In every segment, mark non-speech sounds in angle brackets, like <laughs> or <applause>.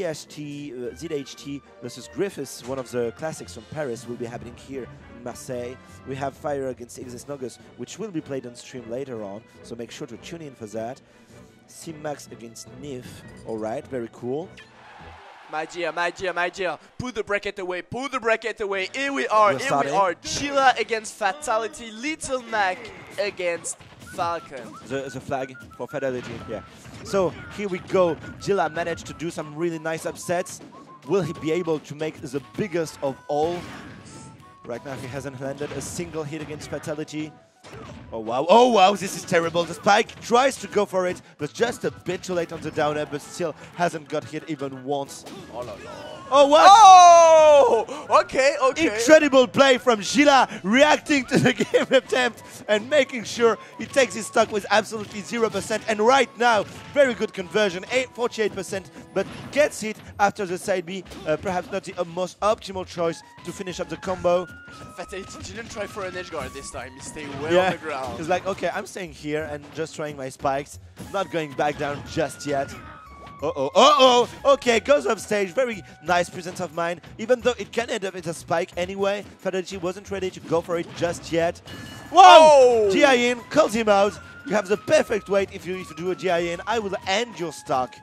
ZHT, uh, ZHT versus Griffiths, one of the classics from Paris, will be happening here in Marseille. We have Fire against Exes which will be played on stream later on, so make sure to tune in for that. Simmax against Nif, alright, very cool. My dear, my dear, my dear, put the bracket away, put the bracket away. Here we are, We're here starting. we are. Jila against Fatality, Little Mac against Falcon. the, the flag for Fatality. Yeah. So here we go. Jila managed to do some really nice upsets. Will he be able to make the biggest of all? Right now he hasn't landed a single hit against Fatality. Oh wow, oh wow, this is terrible. The Spike tries to go for it, but just a bit too late on the down air, but still hasn't got hit even once. Oh, la, la. Oh what? Oh! Okay, okay. Incredible play from Jila, reacting to the <laughs> game attempt and making sure he takes his stock with absolutely 0%. And right now, very good conversion, 8, 48%, but gets hit after the side B. Uh, perhaps not the uh, most optimal choice to finish up the combo. Fatality didn't try for an edge guard this time. He stayed well yeah, on the ground. he's like, okay, I'm staying here and just trying my spikes, not going back down just yet. Uh-oh, uh-oh, okay, goes off stage, very nice presence of mind, even though it can end up as a spike anyway, Fatality wasn't ready to go for it just yet. Whoa! Oh! DI in, calls him out, you have the perfect weight if you, if you do a DI in, I will end your stock.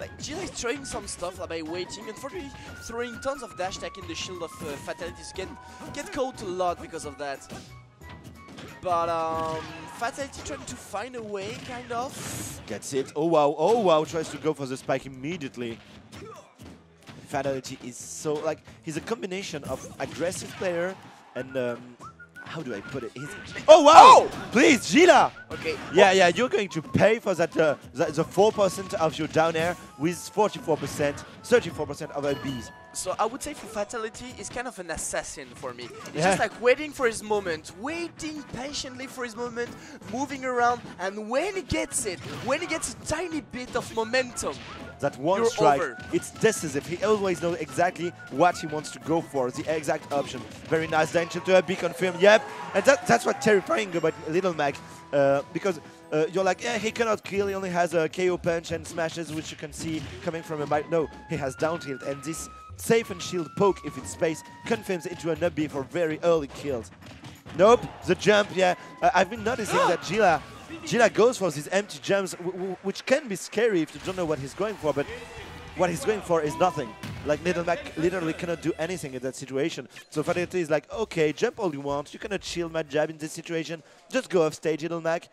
Like, Jila is trying some stuff like, by waiting. Unfortunately, throwing tons of dash attack in the shield of uh, Fatalities get, get caught a lot because of that. But um, Fatality trying to find a way, kind of. Gets it, oh wow, oh wow, tries to go for the spike immediately. Fatality is so, like, he's a combination of aggressive player and, um, how do I put it? He's, oh wow! Oh! Please, Jila! Okay. Yeah, yeah, you're going to pay for that, uh, that the 4% of your down air with 44%, 34% of LBs. So I would say for Fatality, he's kind of an assassin for me. He's Yeah. just like waiting for his moment, waiting patiently for his moment, moving around, and when he gets it, when he gets a tiny bit of momentum, That one You're strike, over. it's decisive. He always knows exactly what he wants to go for, the exact option. Very nice danger to be confirmed, yep. And that, that's what terrifying about Little Mac, uh, because uh, you're like, yeah, he cannot kill, he only has a KO punch and smashes, which you can see coming from a bite. No, he has down tilt, and this safe and shield poke, if it's space, confirms into an up B for very early kills. Nope, the jump, yeah. Uh, I've been noticing that Jila, Jila goes for these empty jumps, which can be scary if you don't know what he's going for, but what he's going for is nothing. Like Little Mac literally cannot do anything in that situation. So Fatality is like, okay, jump all you want, you cannot shield my jab in this situation, just go off stage, Little Mac.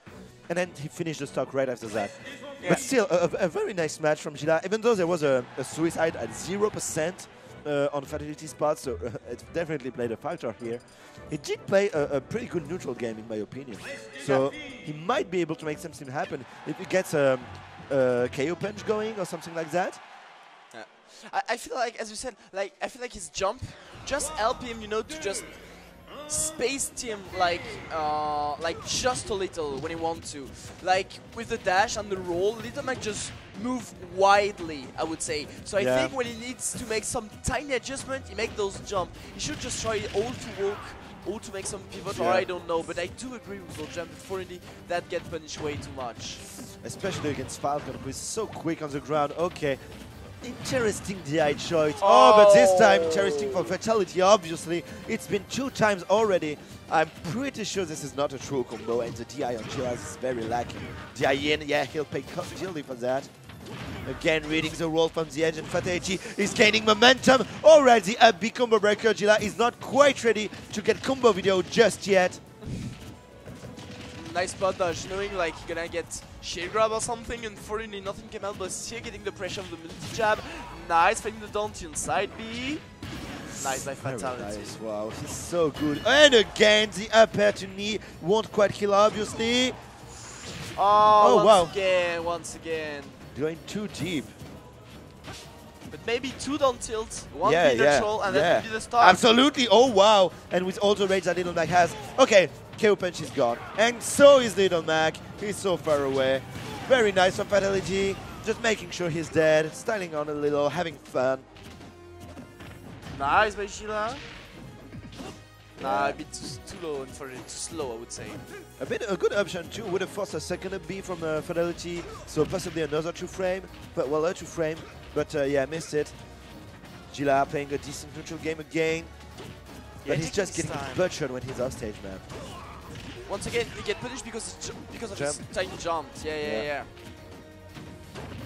And then he finished the stock right after that. Yeah. But still, a, a- a very nice match from Jila, even though there was a, a suicide at 0% uh, on Fatality spot, so <laughs> it definitely played a factor here. He did play a, a pretty good neutral game, in my opinion. So he might be able to make something happen if he gets a, a KO punch going or something like that. I, I feel like, as you said, like I feel like his jump just help him, you know, to just space him like uh, like just a little when he wants to. Like with the dash and the roll, Little Mac just move widely, I would say. So I Yeah. think when he needs to make some tiny adjustment, he make those jump. He should just try all to walk. All to make some pivot, or I don't know, but I do agree with those jump. Unfortunately, that get punished way too much. especially against Falcon, who is so quick on the ground. Okay, interesting DI choice. Oh. oh, but this time, Oh. interesting for Fatality, obviously. It's been two times already. I'm pretty sure this is not a true combo, and the DI on Chiraz is very lacking. DI in, yeah, he'll pay co- dearly for that. Again, reading the roll from the edge, and Fatality is gaining momentum. Already, a big combo breaker. Jila is not quite ready to get combo video just yet. Nice spot dodge, knowing like you're gonna get shield grab or something. Unfortunately, nothing came out, but still getting the pressure of the multi jab. Nice, finding the tilt side B. Nice Very fatality. nice, wow, he's so good. And again, the up air to knee won't quite kill, obviously. Oh, Oh, once wow. again, once again. Going too deep. But maybe two down tilt, one yeah, leader yeah, troll, and yeah. that will be the start. Absolutely, oh wow. And with all the rage that Little Mac has. Okay, KO Punch is gone. And so is Little Mac. He's so far away. Very nice from Fatality. Just making sure he's dead, styling on a little, having fun. Nice by Jila. Nah, a bit too, too low and for it, too slow, I would say. A bit a good option too would have forced a second B from uh, Fatality, so possibly another two frame, but well a two frame, But uh, yeah, missed it. Jila playing a decent neutral game again. Yeah, but he's just getting time. butchered when he's off stage, man. Once again, he get punished because it's because of his tiny jumps. Yeah, yeah, Yeah. yeah.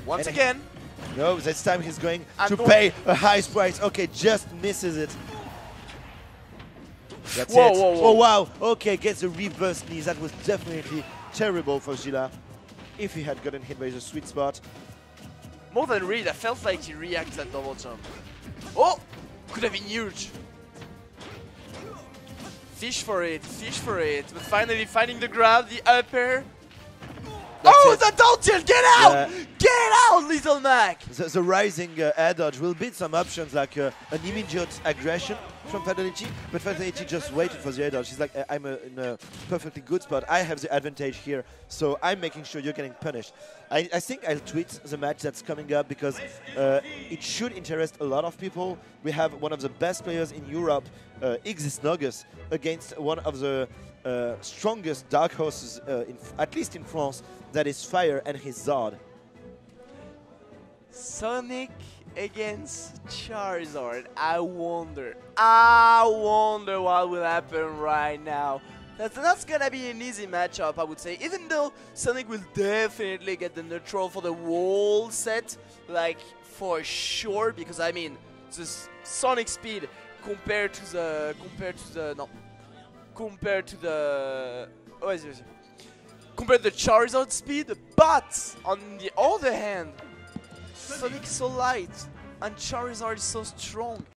Once And- again, No, this time he's going to go- pay a high price. Okay, just misses it. That's Whoa, it. whoa, whoa. Oh, wow. Okay, gets a reverse knee. That was definitely terrible for Jila. If he had gotten hit by the sweet spot. more than read, I felt like he reacted that double jump. Oh, could have been huge. Fish for it, fish for it. But finally finding the grab, the upper. That's oh, it. the down tilt! Get out! Yeah. Get out, Little Mac! The, the rising uh, air dodge will beat some options like uh, an immediate aggression from Fatality, but Fatality just waited for the air dodge. He's like, "I- I'm in a perfectly good spot. I have the advantage here, so I'm making sure you're getting punished. I, I think I'll tweet the match that's coming up because uh, it should interest a lot of people. We have one of the best players in Europe, uh, Igzis Nogus, against one of the uh, strongest dark horses, uh, in, at least in France, that is Fire and his Zard. Sonic against Charizard. I wonder. I wonder what will happen right now. That's, that's gonna be an easy matchup, I would say. Even though Sonic will definitely get the neutral for the whole set, like for sure, because I mean, the Sonic speed compared to the compared to the no compared to the oh, it- compared to the Charizard speed, but on the other hand, Sonic is so light and Charizard is so strong.